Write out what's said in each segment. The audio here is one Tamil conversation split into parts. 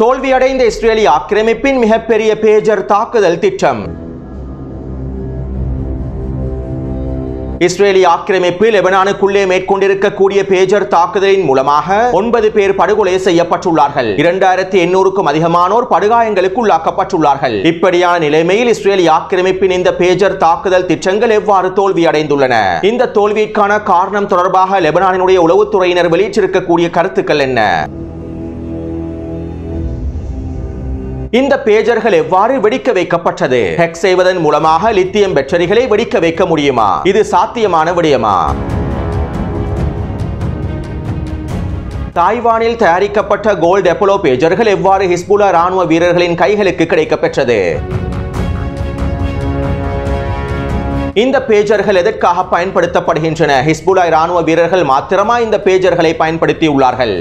தோல்வியடைந்த இஸ்ரேலிய ஆக்கிரமிப்பின் மிகப்பெரிய பேஜர் தாக்குதல் திட்டம். இஸ்ரேலிய ஆக்கிரமிப்பு லெபனானுக்குள்ளே மேற்கொண்டிருக்கக்கூடிய பேஜர் தாக்குதலின் மூலமாக ஒன்பது பேர் படுகொலை செய்யப்பட்டுள்ளார்கள். இரண்டாயிரத்தி எண்ணூறுக்கும் அதிகமானோர் படுகாயங்களுக்கு உள்ளாக்கப்பட்டுள்ளார்கள். இப்படியான நிலைமையில் இஸ்ரேலிய ஆக்கிரமிப்பின் இந்த பேஜர் தாக்குதல் திட்டங்கள் எவ்வாறு தோல்வி அடைந்துள்ளன இந்த தோல்விக்கான காரணம் தொடர்பாக லெபனானினுடைய உளவுத்துறையினர் வெளியிட்டிருக்கக்கூடிய கருத்துக்கள் என்ன? இந்த பேஜர்கள் எவ்வாறு வெடிக்க வைக்கப்பட்டது? ஹெக் செய்வதன் மூலமாக லித்தியம் பேட்டரிகளை வெடிக்க வைக்க முடியுமா? இது சாத்தியமான விடயமா? தாய்வானில் தயாரிக்கப்பட்ட கோல்ட் எப்போலோ பேஜர்கள் எவ்வாறு ஹிஸ்புல்லா ராணுவ வீரர்களின் கைகளுக்கு கிடைக்கப்பெற்றது? இந்த பேஜர்கள் எதற்காக பயன்படுத்தப்படுகின்றன? ஹிஸ்புல்லா ராணுவ வீரர்கள் மாத்திரமா இந்த பேஜர்களை பயன்படுத்தியுள்ளார்கள்?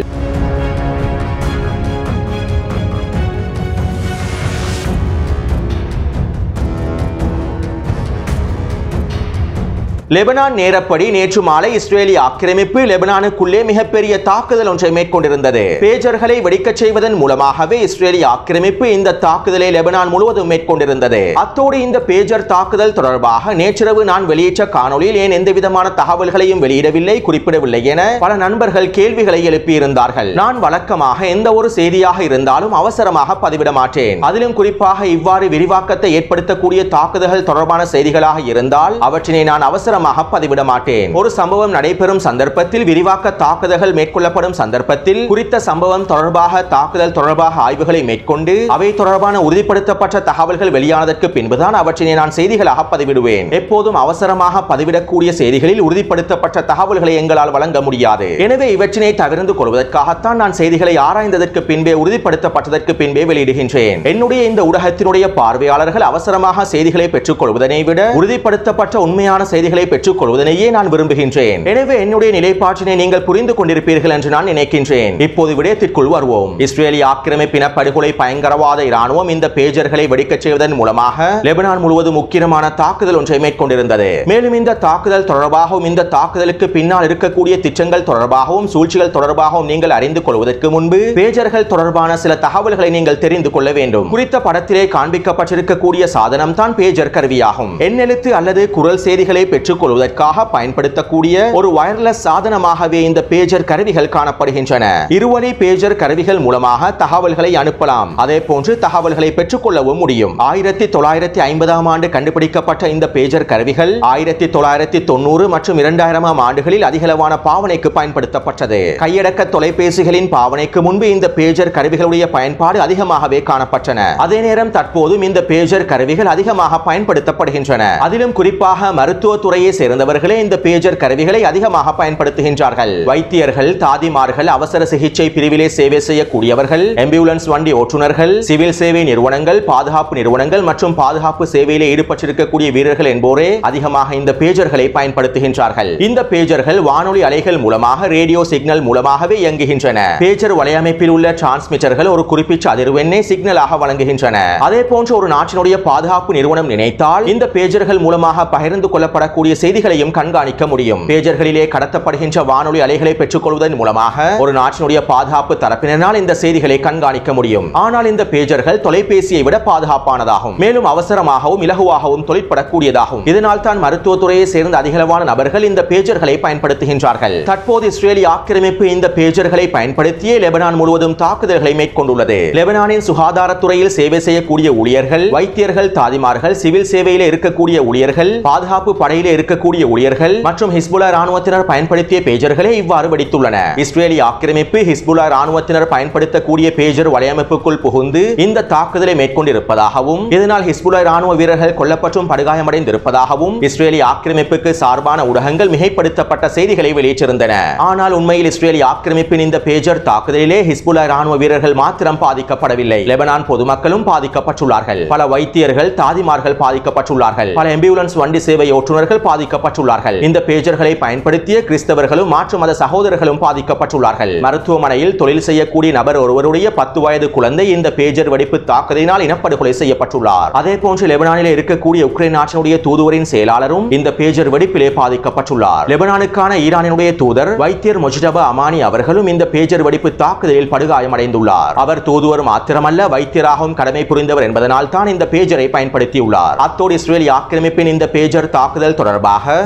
லெபனான் நேரப்படி நேற்று மாலை இஸ்ரேலிய ஆக்கிரமிப்பு லெபனானுக்குள்ளே மிகப்பெரிய தாக்குதல் ஒன்றை மேற்கொண்டிருந்தது. பேஜர்களை வெடிக்கச் செய்வதன் மூலமாகவே இஸ்ரேலிய ஆக்கிரமிப்பு இந்த தாக்குதலை லெபனான் முழுவதும் மேற்கொண்டிருந்தது. அத்தோடு இந்த பேஜர் தாக்குதல் தொடர்பாக நேற்றிரவு நான் வெளியிட்ட காணொலியில் ஏன் எந்த விதமான தகவல்களையும் வெளியிடவில்லை குறிப்பிடவில்லை என பல நண்பர்கள் கேள்விகளை எழுப்பியிருந்தார்கள். நான் வழக்கமாக எந்த ஒரு செய்தியாக இருந்தாலும் அவசரமாக பதிவிட மாட்டேன். அதிலும் குறிப்பாக இவ்வாறு விரிவாக்கத்தை ஏற்படுத்தக்கூடிய தாக்குதல்கள் தொடர்பான செய்திகளாக இருந்தால் அவற்றினை நான் விவரமாக பதிவிட மாட்டேன். ஒரு சம்பவம் நடைபெறும் சந்தர்ப்பத்தில் விரிவாக்க தாக்குதல்கள் மேற்கொள்ளப்படும் சந்தர்ப்பத்தில் குறித்த சம்பவம் தொடர்பாக தாக்குதல் தொடர்பாக ஆய்வுகளை மேற்கொண்டு அவை தொடர்பான உறுதிப்படுத்தப்பட்ட தகவல்கள் வெளியானதற்கு பின்புதான் அவற்றினை நான் செய்திகளாக பதிவிடுவேன். எப்போதும் அவசரமாக பதிவிடக்கூடிய செய்திகளில் உறுதிப்படுத்தப்பட்ட தகவல்களை எங்களால் வழங்க முடியாது. எனவே இவற்றினை தவிர்த்து கொள்வதற்காகத்தான் நான் செய்திகளை ஆராய்ந்ததற்கு பின்பே உறுதிப்படுத்தப்பட்டதற்கு பின்பே வெளியிடுகின்றேன். என்னுடைய இந்த ஊடகத்தினுடைய பார்வையாளர்கள் அவசரமாக செய்திகளை பெற்றுக் கொள்வதனை விட உறுதிப்படுத்தப்பட்ட உண்மையான செய்திகளை பெற்றுக் கொள்வதனையே நான் விரும்புகின்றேன். எனவே என்னுடைய நிலைப்பாட்டினை நீங்கள் புரிந்து கொண்டிருப்பீர்கள் என்று நான் நினைக்கின்றேன். இப்போது விடயத்திற்குள் வருவோம். இஸ்ரேலிய ஆக்கிரமிப்பின படுகொலை பயங்கரவாத இராணுவம் இந்த பேஜர்களை வெடிக்கச் செய்வதன் மூலமாக லெபனான் முழுவதும் முக்கியமான தாக்குதல் ஒன்றை மேற்கொண்டிருந்தது. மேலும் இந்த தாக்குதல் தொடர்பாகவும் இந்த தாக்குதலுக்கு பின்னால் இருக்கக்கூடிய திட்டங்கள் தொடர்பாகவும் சூழ்ச்சிகள் தொடர்பாகவும் நீங்கள் அறிந்து கொள்வதற்கு முன்பு பேஜர்கள் தொடர்பான சில தகவல்களை நீங்கள் தெரிந்து கொள்ள வேண்டும். குறித்த படத்திலே காண்பிக்கப்பட்டிருக்கக்கூடிய சாதனம் தான் பேஜர் கருவியாகும். எண்ணெழுத்து அல்லது குரல் செய்திகளை பெற்றுக் கொள்வதற்காக பயன்படுத்தக்கூடிய ஒரு வயர்லெஸ் சாதனமாகவே இந்த பேஜர் கருவிகள் காணப்படுகின்றன. இருவழி பேஜர் கருவிகள் மூலமாக தகவல்களை அனுப்பலாம். அதே போன்று தகவல்களை பெற்றுக்கொள்ளவும் முடியும். ஆயிரத்தி தொள்ளாயிரத்தி ஐம்பதாம் ஆண்டு கண்டுபிடிக்கப்பட்ட இந்த பேஜர் கருவிகள் ஆயிரத்தி தொள்ளாயிரத்தி தொண்ணூறு மற்றும் இரண்டாயிரமாம் ஆண்டுகளில் அதிகளவான பாவனைக்கு பயன்படுத்தப்பட்டது. கையடக்க தொலைபேசிகளின் பாவனைக்கு முன்பு இந்த பேஜர் கருவிகளுடைய பயன்பாடு அதிகமாகவே காணப்பட்டன. அதே நேரம் தற்போதும் இந்த பேஜர் கருவிகள் அதிகமாக பயன்படுத்தப்படுகின்றன. அதிலும் குறிப்பாக மருத்துவ துறையை சேர்ந்தவர்களே இந்த பேஜர் கருவிகளை அதிகமாக பயன்படுத்துகின்றார்கள். வைத்தியர்கள் தாதிமார்கள் அவசர சிகிச்சை பிரிவிலே சேவை செய்யக்கூடியவர்கள் ஆம்புலன்ஸ் வண்டி ஓட்டுநர்கள் சிவில் சேவை நிறுவனங்கள் பாதுகாப்பு நிறுவனங்கள் மற்றும் பாதுகாப்பு சேவையிலே ஈடுபட்டிருக்கக்கூடிய வீரர்கள் என்போரே அதிகமாக இந்த பேஜர்களை பயன்படுத்துகின்றார்கள். இந்த பேஜர்கள் வானொலி அலைகள் மூலமாக ரேடியோ சிக்னல் மூலமாகவே இயங்குகின்றன. பேஜர் வலையமைப்பில் உள்ள டிரான்ஸ்மிட்டர்கள் ஒரு குறிப்பிட்ட அதிர்வெண்ணை சிக்னலாக வழங்குகின்றன. அதே போன்று ஒரு நாட்டினுடைய பாதுகாப்பு நிறுவனம் நினைத்தால் இந்த பேஜர்கள் மூலமாக பகிர்ந்து கொள்ளப்படக்கூடிய செய்திகளையும் கண்காணிக்க முடியும். பேஜர்களிலே கடத்தப்படுகின்ற வானொலி அலைகளை பெற்றுக்கொள்வதன் மூலமாக ஒரு நாட்டினுடைய பாதுகாப்பு தரப்பினரால் இந்த செய்திகளை கண்காணிக்க முடியும். ஆனால் இந்த பேஜர்கள் தொலைபேசியை விட பாதுகாப்பானதாகும். மேலும் அவசரமாகவும் இலகுவாகவும் தொழிற்படக்கூடியதாகும். இதனால் தான் மருத்துவத்துறையை சேர்ந்த அதிகளவான நபர்கள் இந்த பேஜர்களை பயன்படுத்துகின்றார்கள். தற்போது இஸ்ரேலிய ஆக்கிரமிப்பு இந்த பேஜர்களை பயன்படுத்தியே லெபனான் முழுவதும் தாக்குதல்களை மேற்கொண்டுள்ளது. லெபனானின் சுகாதாரத்துறையில் சேவை செய்யக்கூடிய ஊழியர்கள் வைத்தியர்கள் தாதிமார்கள் சிவில் சேவையில் இருக்கக்கூடிய ஊழியர்கள் பாதுகாப்பு படையில இருக்கக்கூடிய ஊழியர்கள் மற்றும் ஹிஸ்புல்லா ராணுவத்தினர் பயன்படுத்திய பேஜர்களே இவ்வாறு வெடித்துள்ளன. இஸ்ரேலிய ஆக்கிரமிப்பு ஹிஸ்புல்லா ராணுவத்தினர் பயன்படுத்தக்கூடிய பேஜர் வலையமைப்புக்குள் புகுந்து இந்த தாக்குதலை மேற்கொண்டிருப்பதாகவும் இதனால் ஹிஸ்புல்லா ராணுவ வீரர்கள் கொல்லப்பட்டும் படுகாயமடைந்திருப்பதாகவும் இஸ்ரேலிய ஆக்கிரமிப்புக்கு சார்பான ஊடகங்கள் மிகைப்படுத்தப்பட்ட செய்திகளை வெளியிட்டிருந்தன. ஆனால் உண்மையில் இஸ்ரேலிய ஆக்கிரமிப்பின் இந்த பேஜர் தாக்குதலிலே ஹிஸ்புல்லா ராணுவ வீரர்கள் மாத்திரம் பாதிக்கப்படவில்லை. லெபனான் பொதுமக்களும் பாதிக்கப்பட்டுள்ளார்கள். பல வைத்தியர்கள் தாதிமார்கள் பாதிக்கப்பட்டுள்ளார்கள். பல ஆம்புலன்ஸ் வண்டி சேவை ஓட்டுநர்கள் பாதிக்கப்பட்டுள்ளார்கள். இந்த பேஜர்களை பயன்படுத்திய கிறிஸ்தவர்களும் மாற்று மத சகோதரர்களும் பாதிக்கப்பட்டுள்ளார்கள். மருத்துவமனையில் தொழில் செய்யக்கூடிய நபர் ஒருவருடைய பத்து வயது குழந்தை இந்த பேஜர் வெடிப்பு தாக்குதலினால் இனப்படுகொலை செய்யப்பட்டுள்ளார். அதே போன்று லெபனானில் இருக்கக்கூடிய உக்ரைன் நாட்டினுடைய தூதுவரின் செயலாளரும் இந்த பேஜர் வெடிப்பிலே பாதிக்கப்பட்டுள்ளார். லெபனானுக்கான ஈரானினுடைய தூதர் வைத்தியர் முஜ்டபா அமானி அவர்களும் இந்த பேஜர் வெடிப்பு தாக்குதலில் படுகாயமடைந்துள்ளார். அவர் தூதுவர் மாத்திரமல்ல வைத்தியராகவும் கடமை புரிந்தவர் என்பதனால் தான் இந்த பேஜரை பயன்படுத்தியுள்ளார். அத்தோடு இஸ்ரேல் ஆக்கிரமிப்பின் இந்த பேஜர் தாக்குதல் தொடர்பாக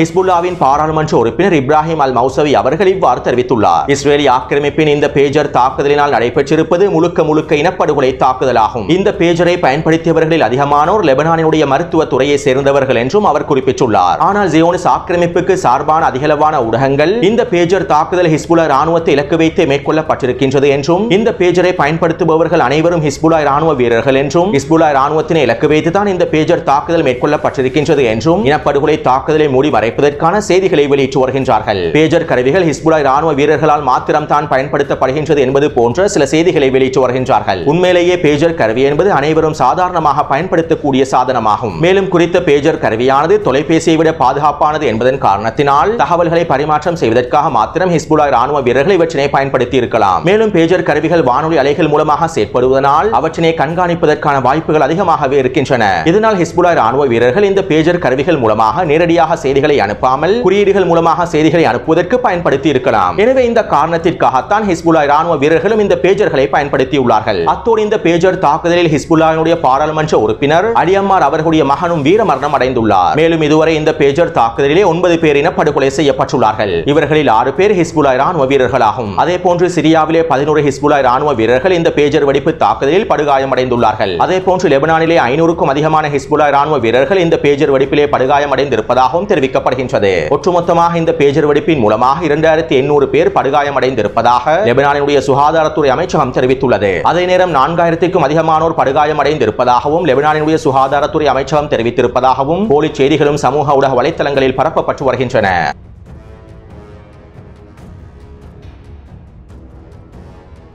ஹிஸ்புல்லாவின் பாராளுமன்ற உறுப்பினர் இப்ராஹிம் அல் மௌசவி அவர்கள் இவ்வாறு தெரிவித்துள்ளார். இஸ்ரேலி ஆக்கிரமிப்பின் இந்த பேஜர் தாக்குதலினால் நடைபெற்றிருப்பது முழுக்க முழுக்க இனப்படுகொலை தாக்குதலாகும். இந்த பேஜரை பயன்படுத்தியவர்களில் அதிகமானோர் லெபனானினுடைய மருத்துவ துறையை சேர்ந்தவர்கள் என்றும் அவர் குறிப்பிட்டுள்ளார். ஆனால் ஜியோனிஸ் ஆக்கிரமிப்புக்கு சார்பான அதிகளவான ஊடகங்கள் இந்த பேஜர் தாக்குதல் ஹிஸ்புல்லா ராணுவத்தை இலக்கு வைத்து மேற்கொள்ளப்பட்டிருக்கின்றது என்றும் இந்த பேஜரை பயன்படுத்துபவர்கள் அனைவரும் ஹிஸ்புல்லா ராணுவ வீரர்கள் என்றும் ஹிஸ்புல்லா ராணுவத்தினை இலக்கு வைத்து தான் இந்த பேஜர் தாக்குதல் மேற்கொள்ளப்பட்டிருக்கின்றது என்றும் இனப்படுகொலை தாக்குதல் மூடி மறைப்பதற்கான செய்திகளை வெளியிட்டு வருகின்றார்கள். பேஜர் கருவிகள் ஹிஸ்புலா ராணுவ வீரர்களால் மாத்திரம் தான் பயன்படுத்தப்படுகின்றது என்பது போன்ற சில செய்திகளை வெளியிட்டு வருகின்றார்கள். உண்மையிலேயே பேஜர் கருவி என்பது அனைவரும் சாதாரணமாக பயன்படுத்தக்கூடிய சாதனமாகும். மேலும் குறித்த பேஜர் கருவியானது தொலைபேசியை விட பாதுகாப்பானது என்பதன் காரணத்தினால் தகவல்களை பரிமாற்றம் செய்வதற்காக மாத்திரம் ஹிஸ்புலா ராணுவ வீரர்கள் இவற்றினை பயன்படுத்தி இருக்கலாம் மேலும் பேஜர் கருவிகள் வானொலி அலைகள் மூலமாக செயற்படுவதனால் அவற்றினை கண்காணிப்பதற்கான வாய்ப்புகள் அதிகமாகவே இருக்கின்றன. இதனால் ஹிஸ்புலா ராணுவ வீரர்கள் இந்த பேஜர் கருவிகள் மூலமாக நேரடியாக செய்திகளை அனுப்பாமல் குறியீடுகள் மூலமாக செய்திகளை அனுப்புவதற்கு பயன்படுத்தி இருக்கலாம். எனவே இந்த காரணத்திற்காகத்தான் ஹிஸ்புல்லா ராணுவ வீரர்களும் இந்த பேஜர்களை பயன்படுத்தியுள்ளார்கள். அத்தோடு இந்த பேஜர் தாக்குதலில் ஹிஸ்புல்லாவினுடைய பாராளுமன்ற உறுப்பினர் அடியம்மார் அவர்களுடைய மகனும் வீர மரணம் அடைந்துள்ளார். மேலும் இதுவரை இந்த பேஜர் தாக்குதலிலே ஒன்பது பேரின படுகொலை செய்யப்பட்டுள்ளார்கள். இவர்களில் ஆறு பேர் ஹிஸ்புல்லா ராணுவ வீரர்களாகும். அதே போன்று சிரியாவிலே பதினோரு ஹிஸ்புல்லா ராணுவ வீரர்கள் இந்த பேஜர் வெடிப்பு தாக்குதலில் படுகாயமடைந்துள்ளார்கள். அதே போன்று லெபனானிலே ஐநூறுக்கும் அதிகமான ஹிஸ்புல்லா ராணுவ வீரர்கள் இந்த பேஜர் வெடிப்பிலே படுகாயமடைந்திருப்பதாகவும் தெரிவிக்கப்படுகின்றது. ஒட்டுமொத்தமாக இந்த பேஜர் வெடிப்பின் மூலமாக இரண்டாயிரத்தி எண்ணூறு பேர் படுகாயமடைந்திருப்பதாக லெபனானினுடைய சுகாதாரத்துறை அமைச்சகம் தெரிவித்துள்ளது. அதே நேரம் நான்காயிரத்திற்கும் அதிகமானோர் படுகாயமடைந்திருப்பதாகவும் லெபனானினுடைய சுகாதாரத்துறை அமைச்சகம் தெரிவித்திருப்பதாகவும் போலி செய்திகளும் சமூக ஊடக வலைத்தளங்களில் பரப்பப்பட்டு வருகின்றன.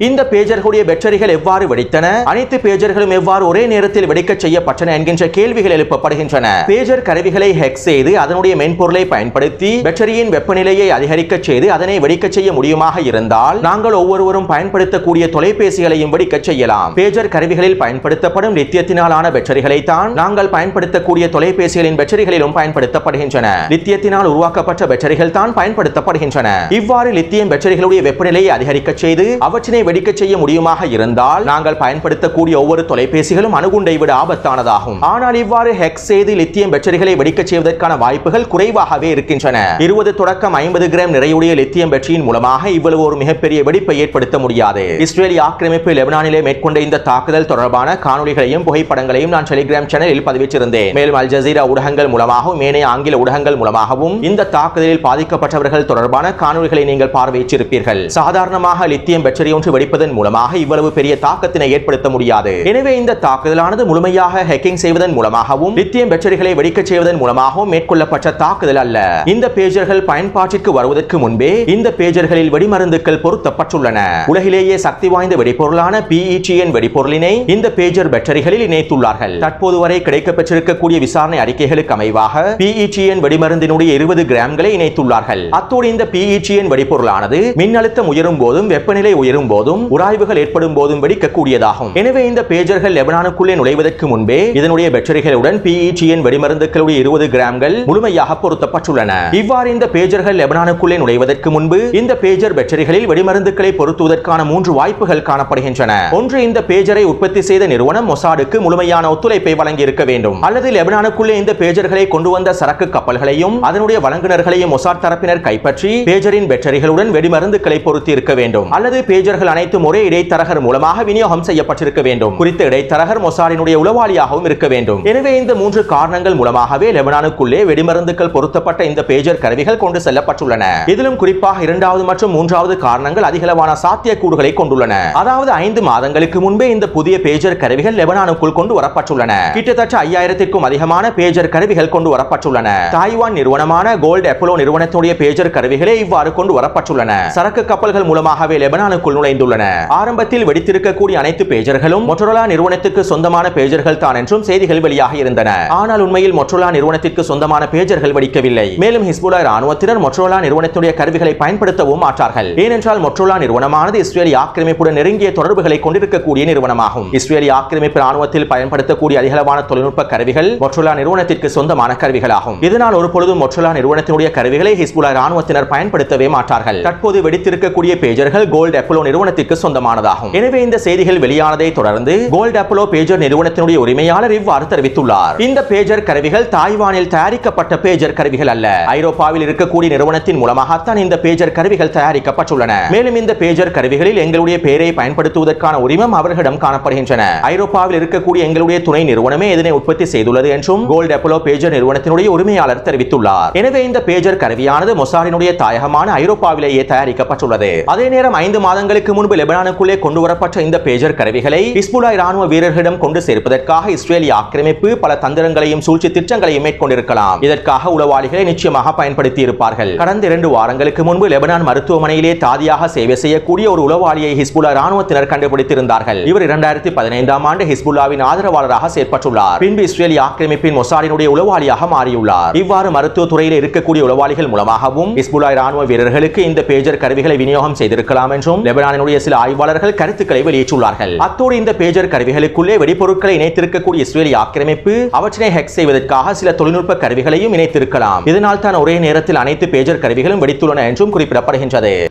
இந்த பேஜர்களுடைய பேட்டரிகள் எவ்வாறு வெடித்தன? அனைத்து பேஜர்களும் எவ்வாறு ஒரே நேரத்தில் வெடிக்க செய்யப்பட்டன என்கின்ற கேள்விகள் எழுப்பப்படுகின்றன. பேஜர் கருவிகளை ஹெக் செய்து அதனுடைய மென்பொருளை பயன்படுத்தி பேட்டரியின் வெப்பநிலையை அதிகரிக்க செய்து அதனை வெடிக்க செய்ய முடியுமாக இருந்தால் நாங்கள் ஒவ்வொருவரும் பயன்படுத்தக்கூடிய தொலைபேசிகளையும் வெடிக்க செய்யலாம். பேஜர் கருவிகளில் பயன்படுத்தப்படும் லித்தியத்தினாலான பேட்டரிகளை தான் நாங்கள் பயன்படுத்தக்கூடிய தொலைபேசிகளின் பேட்டரிகளிலும் பயன்படுத்தப்படுகின்றன. லித்தியத்தினால் உருவாக்கப்பட்ட பேட்டரிகள் தான் பயன்படுத்தப்படுகின்றன. இவ்வாறு லித்தியம் பேட்டரிகளுடைய வெப்பநிலையை அதிகரிக்க செய்து அவற்றினை வெடிக்க செய்ய முடியுமாக இருந்தால் நாங்கள் பயன்படுத்தக்கூடிய ஒவ்வொரு தொலைபேசிகளும் அணுகுண்டை விட ஆபத்தானதாகும். ஆனால் இவ்வாறு ஹெக்ஸ் செய்து லித்தியம் பேட்டரிகளை வெடிக்க செய்வதற்கான வாய்ப்புகள் குறைவாகவே இருக்கின்றன. இருபது தொடக்கம் ஐம்பது கிராம் நிறையுடைய லித்தியம் பேட்டரியின் மூலமாக இவ்வளவு ஒரு மிகப்பெரிய வெடிப்பை ஏற்படுத்த முடியாது. இஸ்ரேலிய ஆக்கிரமிப்பு லெபனானிலே மேற்கொண்ட இந்த தாக்குதல் தொடர்பான காணொலிகளையும் புகைப்படங்களையும் நான் டெலிகிராம் சேனலில் பதிவிட்டிருந்தேன். மேலும் அல் ஜசீரா ஊடகங்கள் மூலமாகவும் ஏனைய ஆங்கில ஊடகங்கள் மூலமாகவும் இந்த தாக்குதலில் பாதிக்கப்பட்டவர்கள் தொடர்பான காணொலிகளை நீங்கள் பார்வையிட்டிருப்பீர்கள். சாதாரணமாக லித்தியம் பேட்டரி ஒன்று வெடிப்பதன் மூலமாக இவ்வளவு பெரிய தாக்கத்தினை ஏற்படுத்த முடியாது. எனவே இந்த தாக்குதலானது முழுமையாக ஹேக்கிங் செய்வதன் மூலமாகவும் லித்தியம் பேட்டரிகளை வெடிக்க செய்வதன் மூலமாகவும் மேற்கொள்ளப்பட்ட தாக்குதல் அல்ல. இந்த பேஜர்கள் பயன்பாட்டிற்கு வருவதற்கு முன்பே இந்த பேஜர்களில் வெடிமருந்துகள் பொருத்தப்பட்டுள்ளன. உலகிலேயே சக்தி வாய்ந்த வெடிபொருளான பிஇடிஎன் வெடிபொருளினை இந்த பேஜர் பேட்டரிகளில் இணைத்துள்ளார்கள். தற்போது வரை கிடைக்கப்பெற்றிருக்கக்கூடிய விசாரணை அறிக்கைகளுக்கு அமைவாக பிஇடிஎன் வெடிமருந்தினுடைய இருபது கிராம்களை இணைத்துள்ளார்கள். அத்தோடு இந்த பிஇடிஎன் வெடிபொருளானது மின்னழுத்தம் உயரும் போதும் வெப்பநிலை உயரும் போதும் போதும் உராய்வுகள் ஏற்படும் போதும் வெடிக்கக்கூடியதாகும். எனவே இந்த பேஜர்கள் லெபனானுக்குள்ளே நுழைவதற்கு முன்பே இதனுடைய பேட்டரிகளுடன் பிஇடிஎன் வெடிமருந்துகளுடைய இருபது கிராம்கள் முழுமையாக பொருத்தப்பட்டுள்ளன. இவ்வாறு இந்த பேஜர்கள் லெபனானுக்குள்ளே நுழைவதற்கு முன்பு இந்த பேஜர் பேட்டரிகளில் வெடிமருந்துகளை பொருத்துவதற்கான மூன்று வாய்ப்புகள் காணப்படுகின்றன. ஒன்று இந்த பேஜரை உற்பத்தி செய்த நிறுவனம் மொசாடுக்கு முழுமையான ஒத்துழைப்பை வழங்கி இருக்க வேண்டும். அல்லது லெபனானுக்குள்ளே இந்த பேஜர்களை கொண்டு வந்த சரக்கு கப்பல்களையும் அதனுடைய வழங்குநர்களையும் மொசாட் தரப்பினர் கைப்பற்றி பேஜரின் பேட்டரிகளுடன் வெடிமருந்துகளை பொருத்தி இருக்க வேண்டும். அல்லது பேஜர்கள் அனைத்தும் ஒரே இடைத்தரகர் மூலமாக விநியோகம் செய்யப்பட்டிருக்க வேண்டும். குறித்த இடைத்தரகர் மொசாடினுடைய உளவாளியாகவும் இருக்க வேண்டும். எனவே இந்த மூன்று காரணங்கள் மூலமாகவே லெபனானுக்குள்ளே வெடிமருந்துகள் பொருத்தப்பட்ட இந்த பேஜர் கருவிகள் கொண்டு செல்லப்பட்டுள்ளன. இதிலும் குறிப்பாக இரண்டாவது மற்றும் மூன்றாவது காரணங்கள் அதிகளவான சாத்தியக்கூறுகளை கொண்டுள்ளன. அதாவது ஐந்து மாதங்களுக்கு முன்பே இந்த புதிய பேஜர் கருவிகள் லெபனானுக்குள் கொண்டு வரப்பட்டுள்ளன. கிட்டத்தட்ட ஐயாயிரத்திற்கும் அதிகமான பேஜர் கருவிகள் கொண்டு வரப்பட்டுள்ளன. தாய்வான் நிறுவனமான கோல்டு அப்போலோ நிறுவனத்துடைய பேஜர் கருவிகளே இவ்வாறு கொண்டு வரப்பட்டுள்ளன. சரக்கு கப்பல்கள் மூலமாகவே லெபனானுக்குள் நுழைந்துள்ளன. தெரிவித்துள்ளன ஆரம்பத்தில் வெடித்திருக்கக்கூடிய அனைத்து பேஜர்களும் மொட்டரோலா நிறுவனத்துக்கு சொந்தமான பேஜர்கள் தான் என்றும் செய்திகள் வெளியாக இருந்தன. ஆனால் உண்மையில் மொட்டரோலா நிறுவனத்திற்கு சொந்தமான பேஜர்கள் வெடிக்கவில்லை. மேலும் ஹிஸ்புல்லா ராணுவத்தினர் மொட்டரோலா நிறுவனத்துடைய கருவிகளை பயன்படுத்தவும் மாட்டார்கள். ஏனென்றால் மொட்டரோலா நிறுவனமானது இஸ்ரேலி ஆக்கிரமிப்புடன் நெருங்கிய தொடர்புகளை கொண்டிருக்கக்கூடிய நிறுவனமாகும். இஸ்ரேலி ஆக்கிரமிப்பு ராணுவத்தில் பயன்படுத்தக்கூடிய அதிகளவான தொழில்நுட்ப கருவிகள் மொட்டரோலா நிறுவனத்திற்கு சொந்தமான கருவிகளாகும். இதனால் ஒரு பொழுதும் மொட்டரோலா நிறுவனத்தினுடைய கருவிகளை ஹிஸ்புல்லா ராணுவத்தினர் பயன்படுத்தவே மாட்டார்கள். தற்போது வெடித்திருக்கக்கூடிய பேஜர்கள் கோல்ட் அப்போலோ நிறுவனத்திற்கு சொந்தமானதாகும். எனவே இந்த செய்திகள் வெளியானதை தொடர்ந்து கோல்ட் அப்போலோ பேஜர் நிறுவனத்தினுடைய உரிமையாளர் இவ்வாறு தெரிவித்துள்ளார். இந்த பேஜர் கருவிகள் தாய்வானில் தயாரிக்கப்பட்ட பேஜர் கருவிகள் அல்ல. ஐரோப்பாவில் இருக்கக்கூடிய நிறுவனத்தின் மூலமாகத்தான் இந்த பேஜர் கருவிகள் தயாரிக்கப்பட்டுள்ளன. மேலும் இந்த பேஜர் கருவிகளில் எங்களுடைய பெயரை பயன்படுத்துவதற்கான உரிமம் அவர்களிடம் காணப்படுகின்றன. ஐரோப்பாவில் இருக்கக்கூடிய எங்களுடைய துணை நிறுவனமே இதனை உற்பத்தி செய்துள்ளது என்றும் கோல்ட் அப்போலோ பேஜர் நிறுவனத்தினுடைய உரிமையாளர் தெரிவித்துள்ளார். எனவே இந்த பேஜர் கருவியானது மொசாரினுடைய தாயகமான ஐரோப்பாவிலேயே தயாரிக்கப்பட்டுள்ளது. அதே நேரம் ஐந்து மாதங்களுக்கு முன்பு லெபனானுக்குள்ளே கொண்டு வரப்பட்ட இந்த பேஜர் கருவிகளை இஸ்புலா ராணுவ வீரர்களிடம் கொண்டு சேர்ப்பதற்காக இஸ்ரேலிய ஆக்கிரமிப்பு பல தந்திரங்களையும் சூழ்ச்சி திட்டங்களையும் மேற்கொண்டிருக்கலாம். இதற்காக உளவாளிகளை நிச்சயமாக பயன்படுத்தி இருப்பார்கள் கடந்த இரண்டு வாரங்களுக்கு முன்பு லெபனான் மருத்துவமனையிலே தாதியாக சேவை செய்யக்கூடிய ஒரு உளவாளியை ஹிஸ்புல்லா ராணுவத்தினர் கண்டுபிடித்திருந்தார்கள். இவர் இரண்டாயிரத்தி பதினைந்தாம் ஆண்டு ஹிஸ்புல்லாவின் ஆதரவாளராக செயற்பட்டுள்ளார். பின்பு இஸ்ரேலிய ஆக்கிரமிப்பின் மொசாடினுடைய உளவாளியாக மாறியுள்ளார். இவ்வாறு மருத்துவ துறையில் இருக்கக்கூடிய உளவாளிகள் மூலமாகவும் ஹிஸ்புல்லா ராணுவ வீரர்களுக்கு இந்த பேஜர் கருவிகளை விநியோகம் செய்திருக்கலாம் என்றும் லெபனானினுடைய சில ஆய்வாளர்கள் கருத்துக்களை வெளியிட்டுள்ளார்கள். அத்தோடு இந்த பேஜர் கருவிகளுக்குள்ளே வெடிபொருட்களை இணைத்திருக்கக்கூடிய இஸ்ரேலிய ஆக்கிரமிப்பு அவற்றினை ஹெக் செய்வதற்காக சில தொழில்நுட்ப கருவிகளையும் இணைத்திருக்கலாம். இதனால் தான் ஒரே நேரத்தில் அனைத்து பேஜர் கருவிகளும் வெடித்துள்ளன என்றும் குறிப்பிடப்படுகின்றது.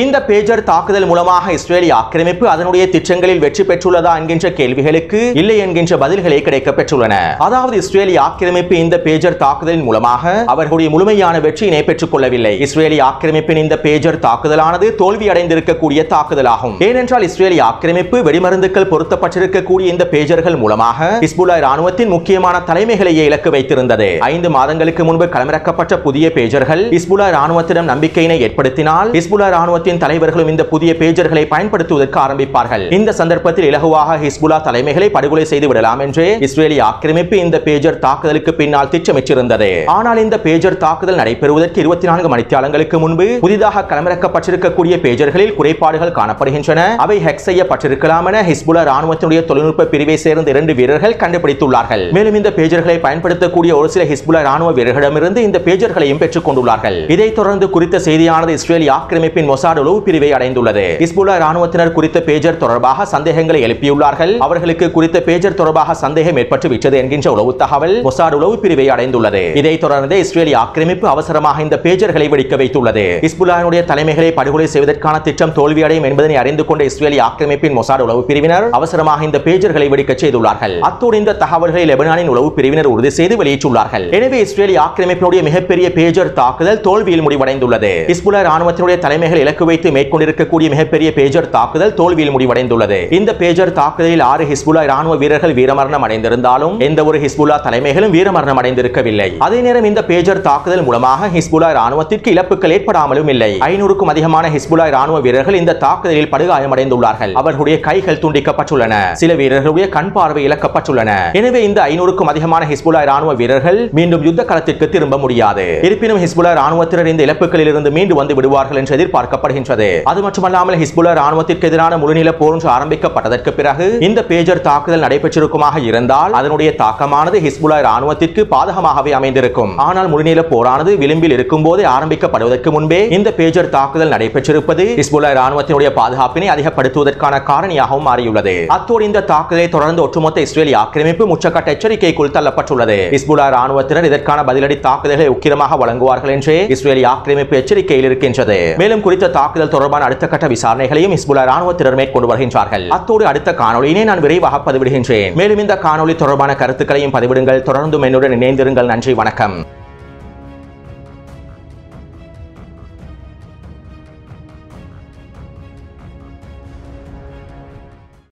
இந்த பேஜர் தாக்குதல் மூலமாக இஸ்ரேலிய ஆக்கிரமிப்பு அதனுடைய திட்டங்களில் வெற்றி பெற்றுள்ளதா என்கின்ற கேள்விகளுக்கு இல்லை என்கின்ற பதில்களே கிடைக்க பெற்றுள்ளன அதாவது இஸ்ரேலிய ஆக்கிரமிப்பு இந்த பேஜர் தாக்குதலின் மூலமாக அவர்களுடைய முழுமையான வெற்றியினை பெற்றுக் கொள்ளவில்லை இஸ்ரேலிய ஆக்கிரமிப்பின் இந்த பேஜர் தாக்குதலானது தோல்வி அடைந்திருக்கக்கூடிய தாக்குதலாகும். ஏனென்றால் இஸ்ரேலிய ஆக்கிரமிப்பு வெடிமருந்துகள் பொருத்தப்பட்டிருக்கக்கூடிய இந்த பேஜர்கள் மூலமாக இஸ்புல்லா ராணுவத்தின் முக்கியமான தலைமைகளையே இலக்கு வைத்திருந்தது. ஐந்து மாதங்களுக்கு முன்பு களமிறக்கப்பட்ட புதிய பேஜர்கள் இஸ்புல்லா ராணுவத்திடம் நம்பிக்கையினை ஏற்படுத்தினால் இஸ்புல்லா ராணுவ ராணுவத்தின் தலைவர்களும் இந்த புதிய பேஜர்களை பயன்படுத்துவதற்கு ஆரம்பிப்பார்கள். இந்த சந்தர்ப்பத்தில் இலகுவாக ஹிஸ்புல்லா தலைமைகளை படுகொலை செய்து விடலாம் என்று இஸ்ரேலிய ஆக்கிரமிப்பு இந்த பேஜர் தாக்குதலுக்கு பின்னால் திட்டமிட்டிருந்தது. ஆனால் இந்த பேஜர் தாக்குதல் நடைபெறுவதற்கு இருபத்தி நான்கு மணித்தியாலங்களுக்கு முன்பு புதிதாக களமிறக்கப்பட்டிருக்கக்கூடிய பேஜர்களில் குறைபாடுகள் காணப்படுகின்றன. அவை ஹெக் செய்யப்பட்டிருக்கலாம் என ஹிஸ்புல்லா ராணுவத்தினுடைய தொழில்நுட்ப பிரிவை சேர்ந்த இரண்டு வீரர்கள் கண்டுபிடித்துள்ளார்கள். மேலும் இந்த பேஜர்களை பயன்படுத்தக்கூடிய ஒரு சில ஹிஸ்புல்லா ராணுவ வீரர்களிடமிருந்து இந்த பேஜர்களையும் பெற்றுக் கொண்டுள்ளார்கள். இதைத் தொடர்ந்து குறித்த செய்தியானது இஸ்ரேலிய ஆக்கிரமிப்பின் மொசாட் உளவு பிரிவை அடைந்துள்ளது. ஹிஸ்புல்லா ராணுவத்தினர் குறித்த பேஜர் தொடர்பாக சந்தேகங்களை எழுப்பியுள்ளார்கள். அவர்களுக்கு குறித்த பேஜர் தொடர்பாக சந்தேகம் ஏற்பட்டு விட்டது என்கின்ற உளவு தகவல் மொசாட் உளவு பிரிவை அடைந்துள்ளது. இதைத் தொடர்ந்து இஸ்ரேலிய ஆக்கிரமிப்பு அவசரமாக இந்த பேஜர்களை வெடிக்க வைத்துள்ளது. ஹிஸ்புல்லாவினுடைய தலைமைகளை படுகொலை செய்வதற்கான திட்டம் தோல்வியடையும் என்பதனை அறிந்து கொண்ட இஸ்ரேலிய ஆக்கிரமிப்பின் மொசாட் உளவு பிரிவினர் அவசரமாக இந்த பேஜர்களை வெடிக்க செய்துள்ளார்கள். அத்தோடு இந்த தகவல்களை லெபனானின் உளவு பிரிவினர் உறுதி செய்து வெளியிட்டுள்ளார்கள். எனவே இஸ்ரேலிய ஆக்கிரமிப்பினுடைய மிகப்பெரிய பேஜர் தாக்குதல் தோல்வியில் முடிவடைந்துள்ளது. ஹிஸ்புல்லா ராணுவத்தினுடைய தலைமைகள் இலக்கு இலக்கு வைத்து மேற்கொண்டிருக்கக்கூடிய மிகப்பெரிய பேஜர் தாக்குதல் தோல்வியில் முடிவடைந்துள்ளது. இந்த பேஜர் தாக்குதலில் ஆறு ஹிஸ்புல்லா ராணுவ வீரர்கள் வீரமரணம் அடைந்திருந்தாலும் எந்த ஒரு ஹிஸ்புல்லா தலைமைகளும் வீரமரணம் அடைந்திருக்கவில்லை. அதே நேரம் இந்த பேஜர் தாக்குதல் மூலமாக ஹிஸ்புல்லா ராணுவத்திற்கு இழப்புகள் ஏற்படாமலும் இல்லை. ஐநூறுக்கும் அதிகமான ஹிஸ்புல்லா ராணுவ வீரர்கள் இந்த தாக்குதலில் படுகாயமடைந்துள்ளார்கள். அவர்களுடைய கைகள் துண்டிக்கப்பட்டுள்ளன. சில வீரர்களுடைய கண் பார்வை இழக்கப்பட்டுள்ளன. எனவே இந்த ஐநூறுக்கும் அதிகமான ஹிஸ்புல்லா ராணுவ வீரர்கள் மீண்டும் யுத்த களத்திற்கு திரும்ப முடியாது. இருப்பினும் ஹிஸ்புல்லா ராணுவத்தினர் இந்த இழப்புகளில் இருந்து மீண்டு வந்து விடுவார்கள் என்று எதிர்பார்க்கப்படுகிறது. வருகின்றது. அது மட்டுமல்லாமல் ஹிஸ்புல்லா ராணுவத்திற்கு எதிரான முழுநில போன்று ஆரம்பிக்கப்பட்டதற்கு பிறகு இந்த பேஜர் தாக்குதல் நடைபெற்றிருக்குமாக இருந்தால் அதனுடைய தாக்கமானது ஹிஸ்புல்லா ராணுவத்திற்கு பாதகமாகவே அமைந்திருக்கும். ஆனால் முழுநில போரானது விளிம்பில் இருக்கும் போதே ஆரம்பிக்கப்படுவதற்கு முன்பே இந்த பேஜர் தாக்குதல் நடைபெற்றிருப்பது ஹிஸ்புல்லா ராணுவத்தினுடைய பாதுகாப்பினை அதிகப்படுத்துவதற்கான காரணியாகவும் மாறியுள்ளது. அத்தோடு இந்த தாக்குதலை தொடர்ந்து ஒட்டுமொத்த இஸ்ரேலிய ஆக்கிரமிப்பு முச்சக்கட்ட எச்சரிக்கைக்குள் தள்ளப்பட்டுள்ளது. ஹிஸ்புல்லா ராணுவத்தினர் இதற்கான பதிலடி தாக்குதல்களை உக்கிரமாக வழங்குவார்கள் என்றே இஸ்ரேலிய ஆக்கிரமிப்பு எச்சரிக்கையில் இருக்கின்றது. மேலும் குறித்த தாக்குதல் தொடர்பான அடுத்த கட்ட விசாரணைகளையும் ஹிஸ்புல்லா ராணுவத்தினர் மேற்கொண்டு வருகின்றார்கள். அத்தோடு அடுத்த காணொலியினை நான் விரைவாக பதிவிடுகின்றேன். மேலும் இந்த காணொலி தொடர்பான கருத்துக்களையும் பதிவிடுங்கள். தொடர்ந்தும் என்னுடன் இணைந்திருங்கள். நன்றி வணக்கம்.